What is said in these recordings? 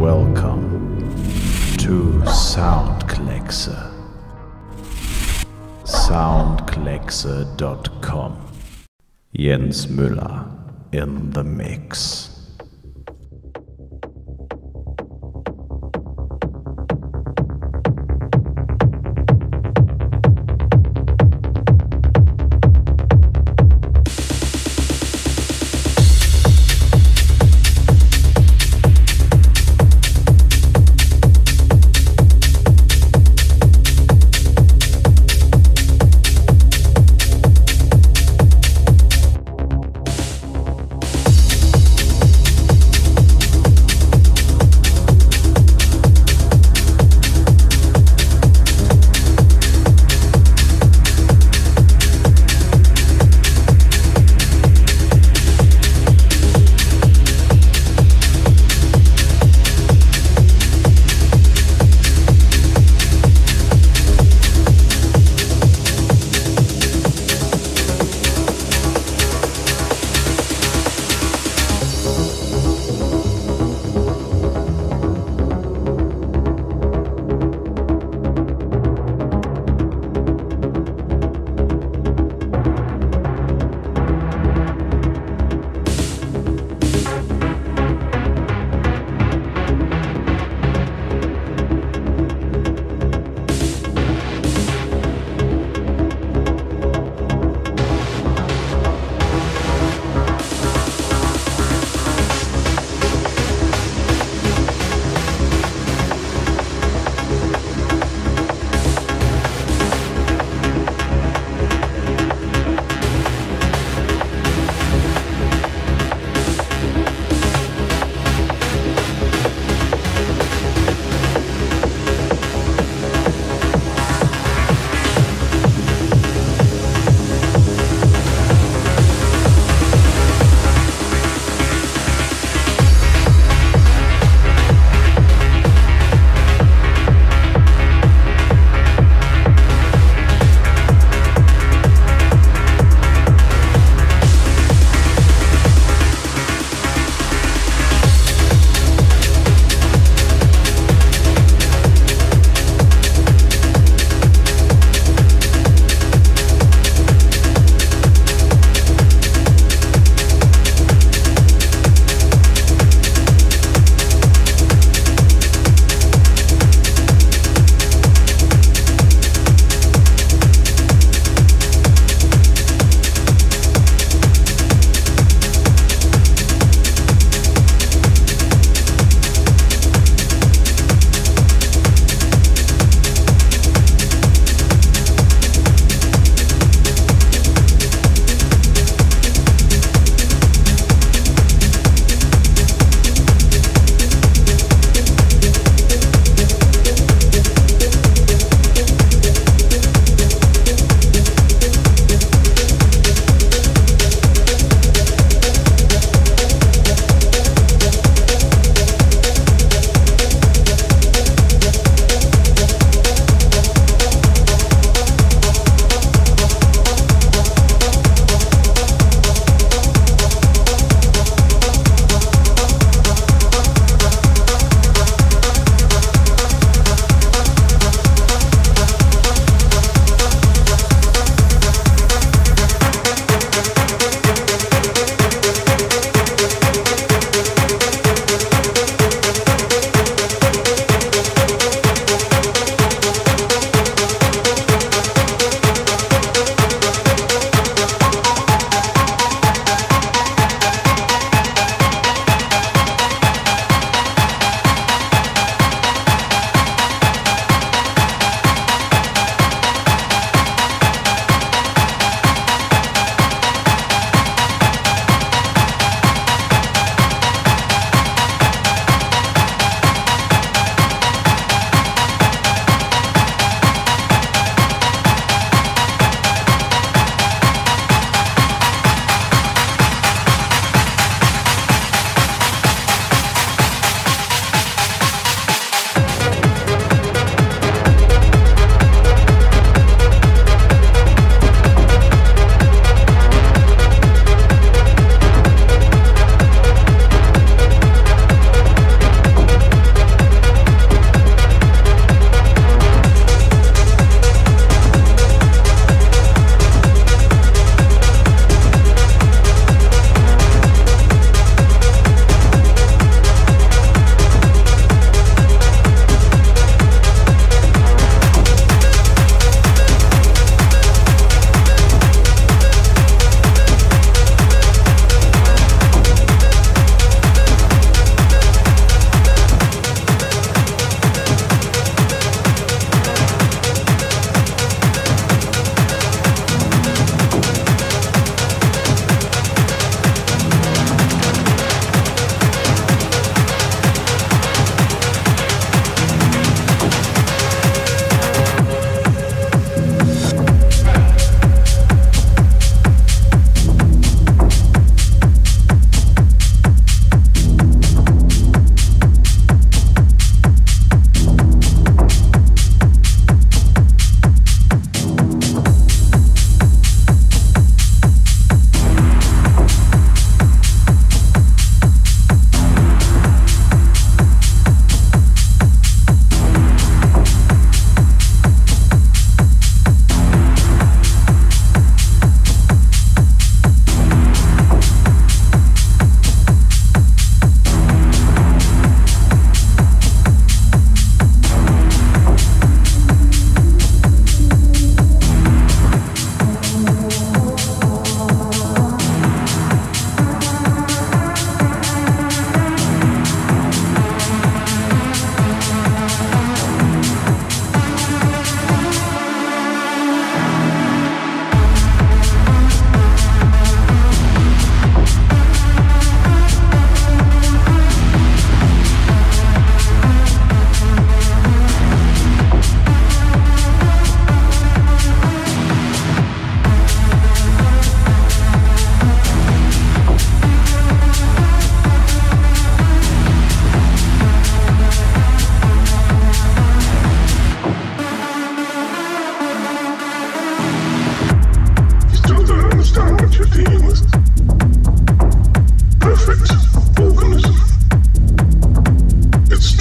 Welcome to Soundkleckse. Soundkleckse.com. Jens Müller in the mix.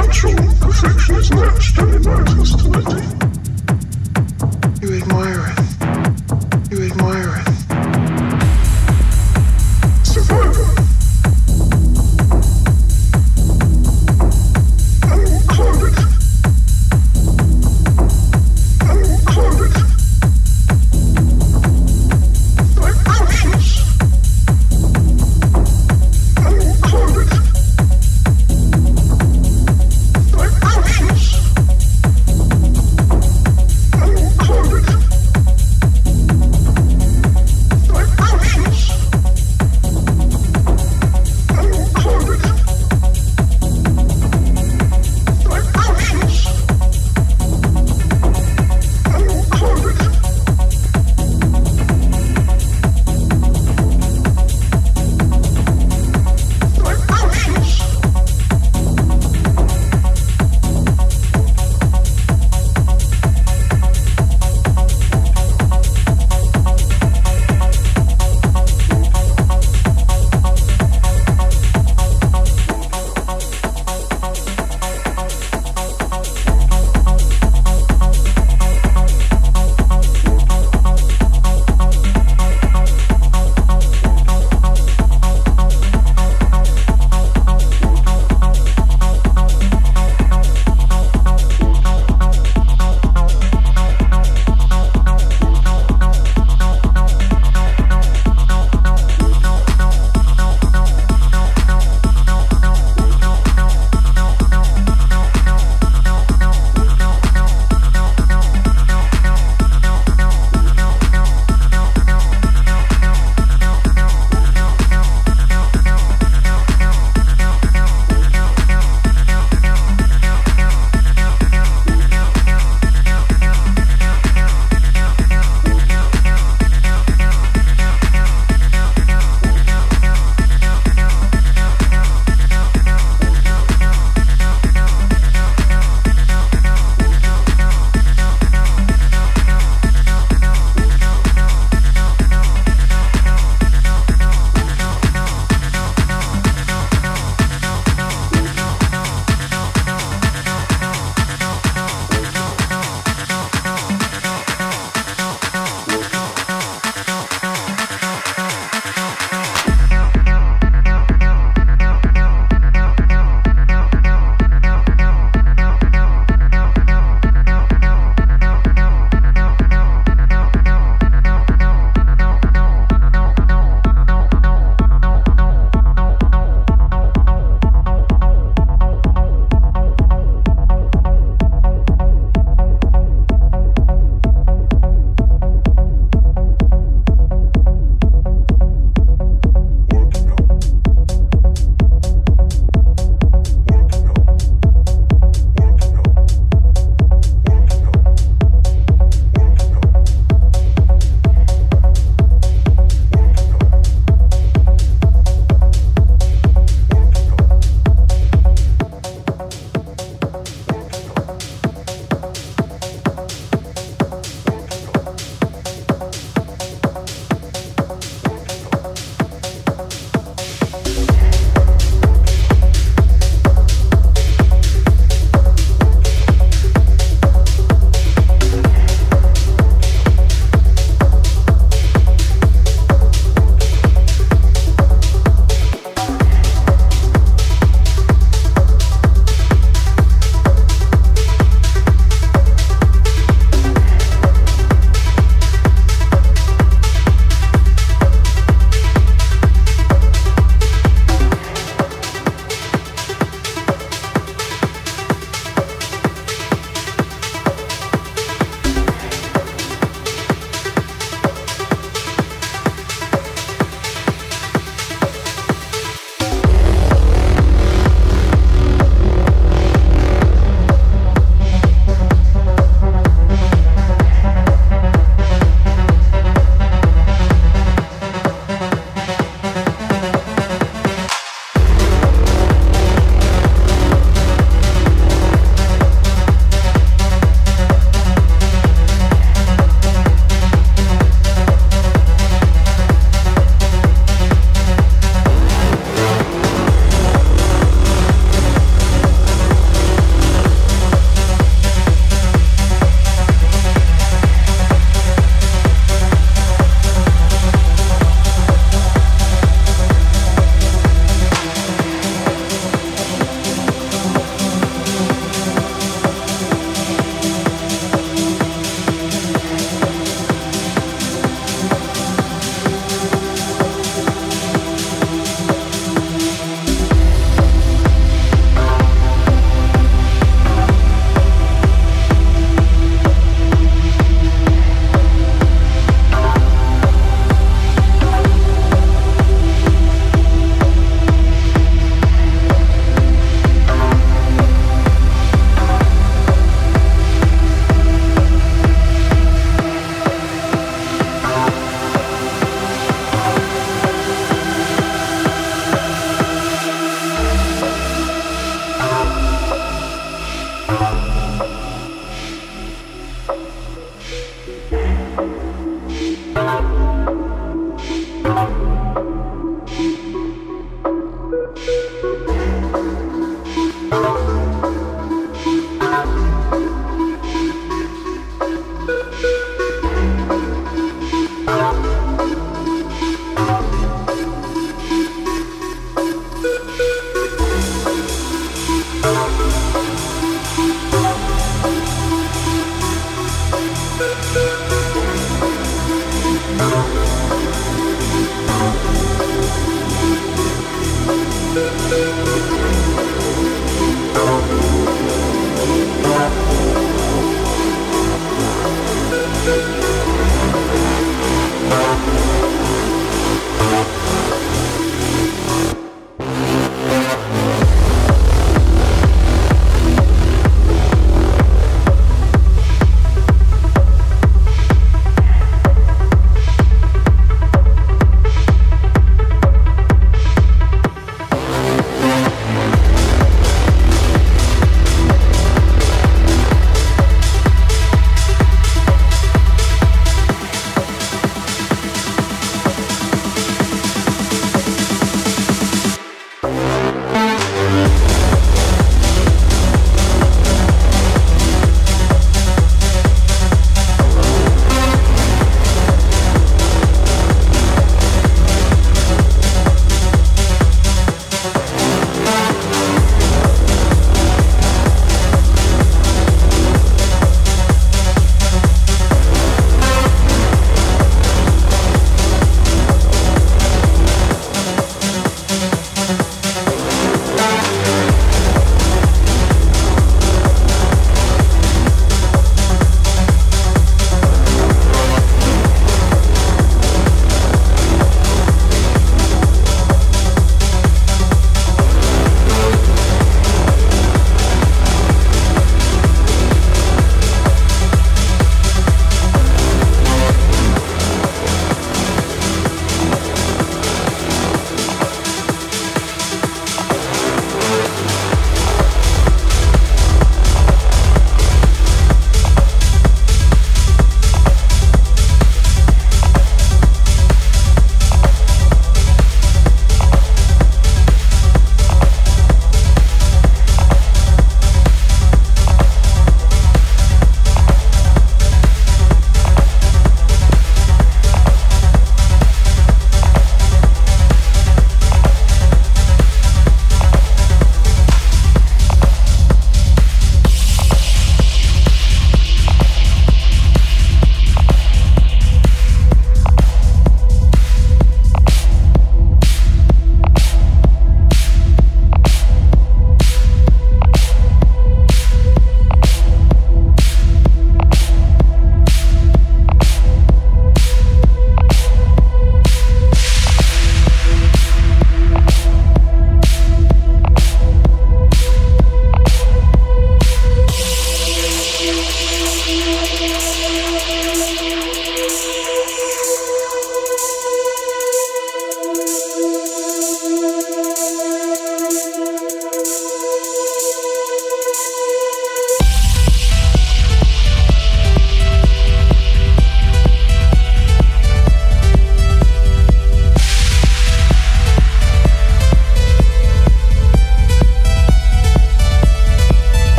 Natural perfection is matched and. You admire it.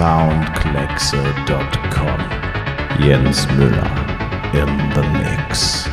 soundkleckse.com. Jens Müller in the mix.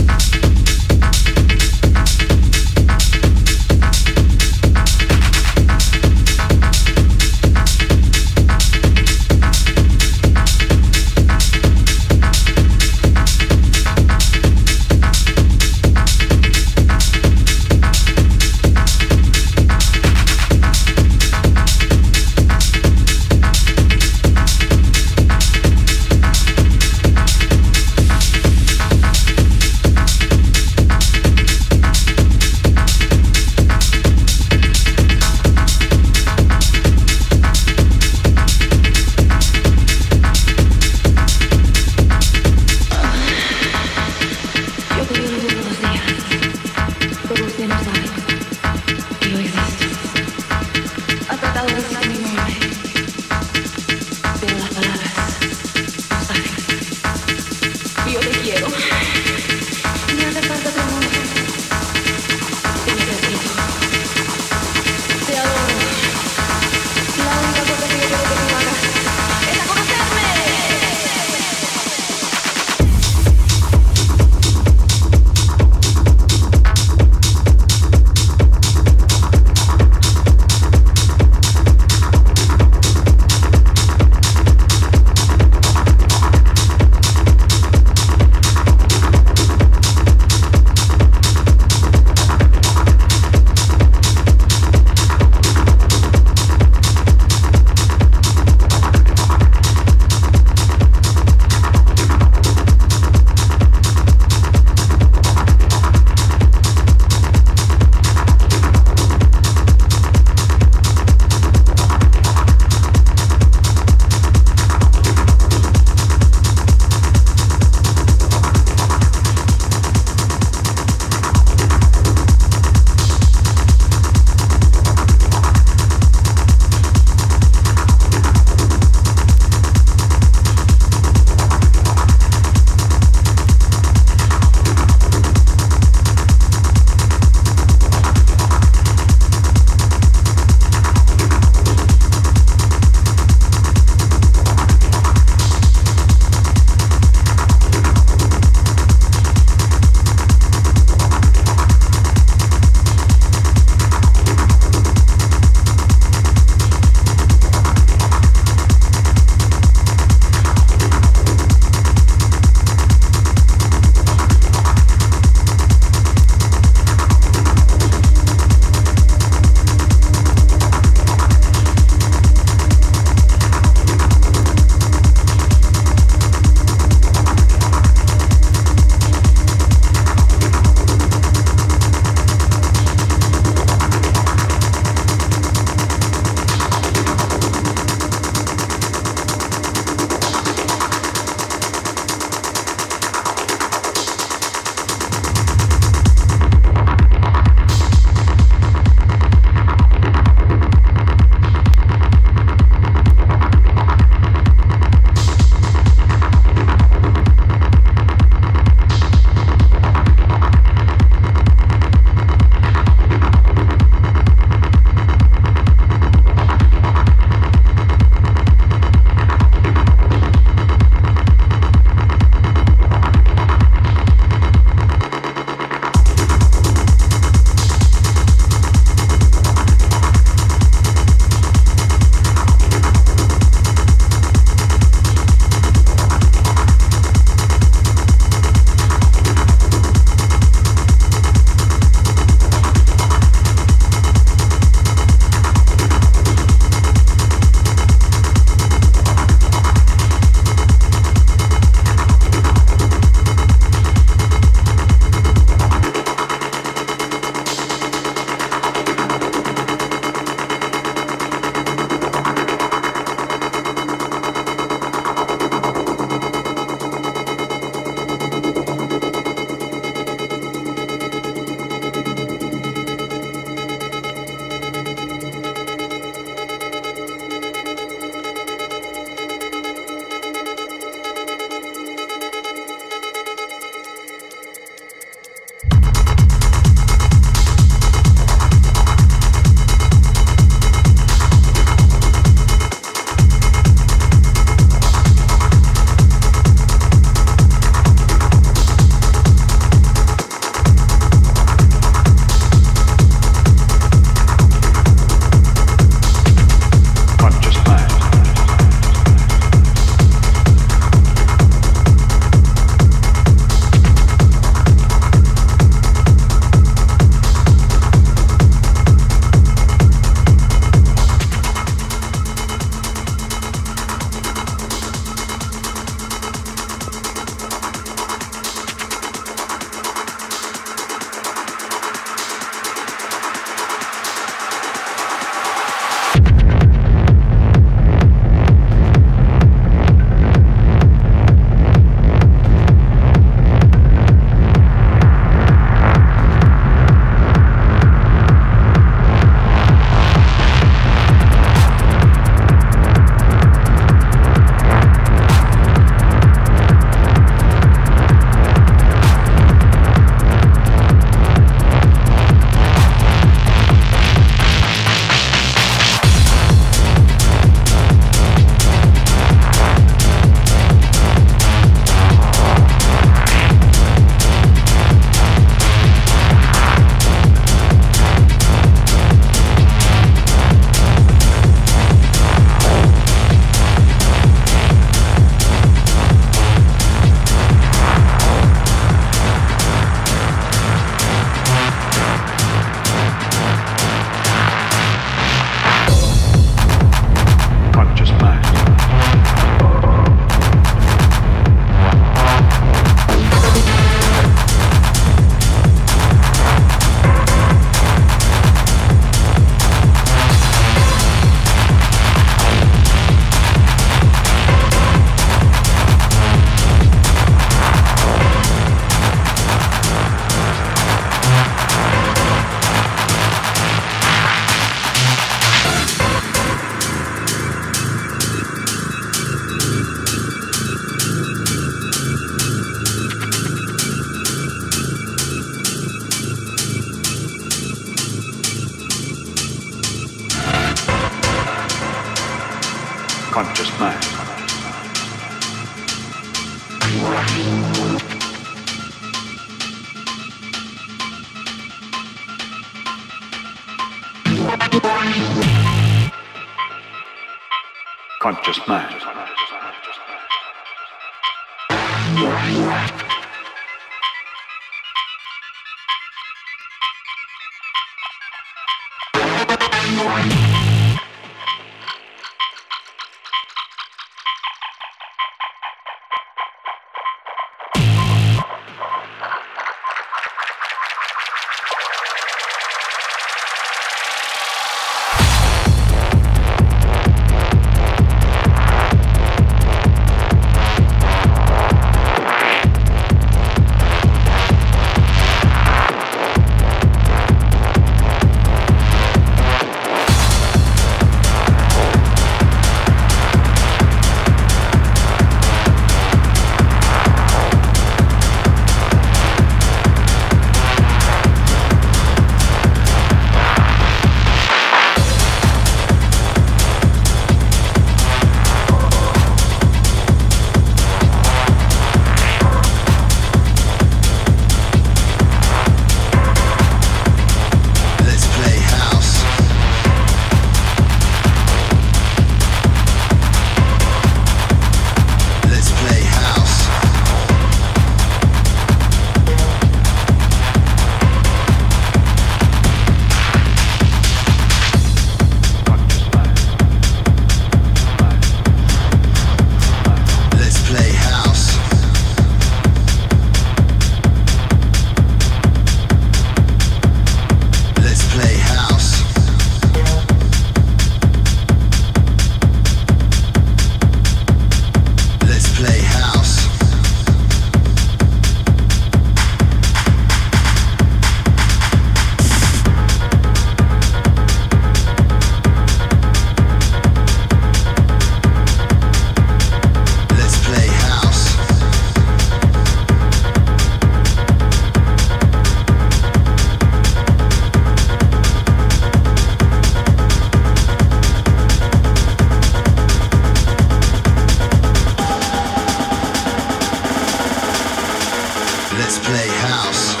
Let's play house.